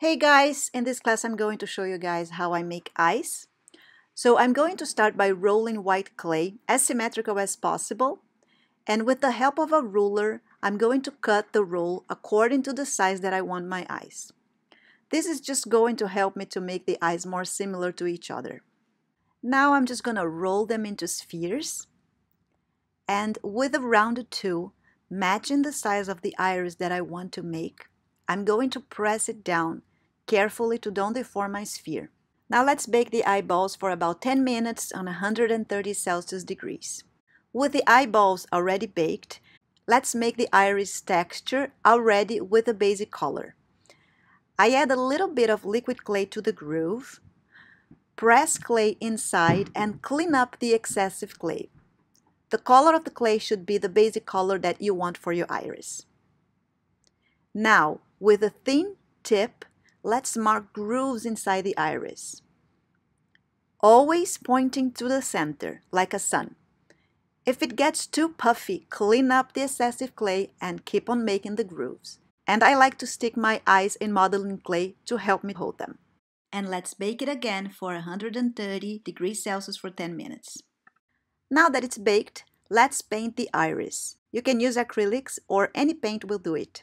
Hey guys, in this class I'm going to show you guys how I make eyes. So I'm going to start by rolling white clay as symmetrical as possible and with the help of a ruler I'm going to cut the roll according to the size that I want my eyes. This is just going to help me to make the eyes more similar to each other. Now I'm just going to roll them into spheres and with a rounded tool matching the size of the iris that I want to make I'm going to press it down carefully to don't deform my sphere. Now let's bake the eyeballs for about 10 minutes on 130 Celsius degrees. With the eyeballs already baked, let's make the iris texture already with a basic color. I add a little bit of liquid clay to the groove, press clay inside and clean up the excessive clay. The color of the clay should be the basic color that you want for your iris. Now, with a thin tip, let's mark grooves inside the iris. Always pointing to the center, like a sun. If it gets too puffy, clean up the excessive clay and keep on making the grooves. And I like to stick my eyes in modeling clay to help me hold them. And let's bake it again for 130 degrees Celsius for 10 minutes. Now that it's baked, let's paint the iris. You can use acrylics or any paint will do it.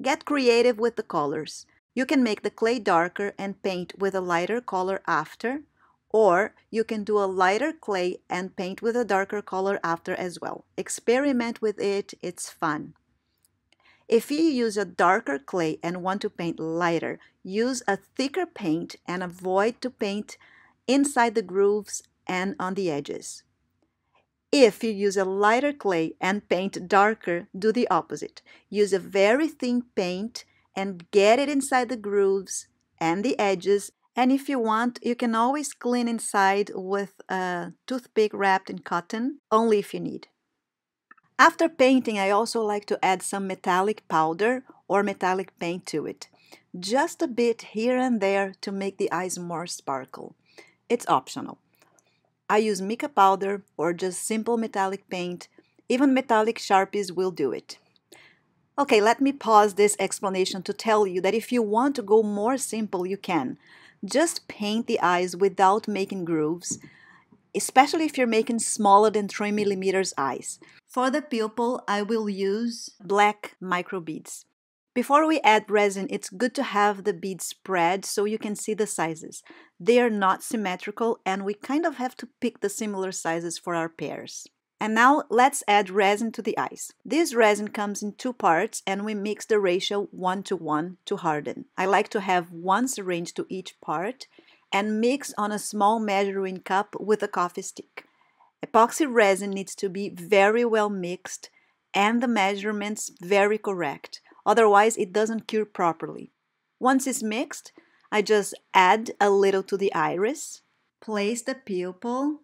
Get creative with the colors. You can make the clay darker and paint with a lighter color after, or you can do a lighter clay and paint with a darker color after as well. Experiment with it, it's fun. If you use a darker clay and want to paint lighter, use a thicker paint and avoid to paint inside the grooves and on the edges. If you use a lighter clay and paint darker, do the opposite. Use a very thin paint and get it inside the grooves and the edges. And if you want, you can always clean inside with a toothpick wrapped in cotton, only if you need. After painting, I also like to add some metallic powder or metallic paint to it. Just a bit here and there to make the eyes more sparkle. It's optional. I use mica powder or just simple metallic paint. Even metallic sharpies will do it. Okay, let me pause this explanation to tell you that if you want to go more simple, you can. Just paint the eyes without making grooves, especially if you're making smaller than 3 millimeters eyes. For the pupil, I will use black micro beads. Before we add resin, it's good to have the beads spread so you can see the sizes. They are not symmetrical and we kind of have to pick the similar sizes for our pairs. And now let's add resin to the eyes. This resin comes in two parts and we mix the ratio 1 to 1 to harden. I like to have one syringe to each part and mix on a small measuring cup with a coffee stick. Epoxy resin needs to be very well mixed and the measurements very correct otherwise it doesn't cure properly. Once it's mixed, I just add a little to the iris, place the pupil,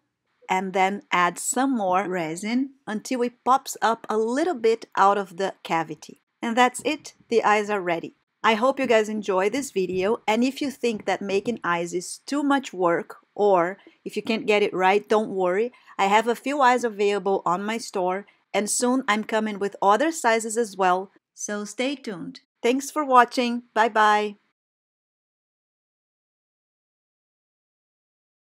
and then add some more resin until it pops up a little bit out of the cavity. And that's it, the eyes are ready. I hope you guys enjoy this video and if you think that making eyes is too much work or if you can't get it right, don't worry. I have a few eyes available on my store and soon I'm coming with other sizes as well so stay tuned. Thanks for watching. Bye bye.